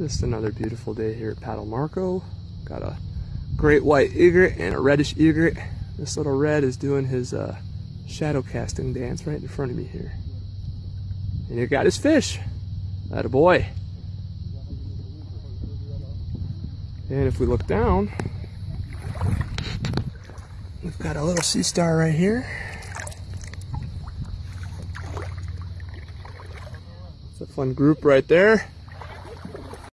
Just another beautiful day here at Paddle Marco. Got a great white egret and a reddish egret. This little red is doing his uh, shadow casting dance right in front of me here. And he got his fish. That a boy. And if we look down, we've got a little sea star right here. It's a fun group right there.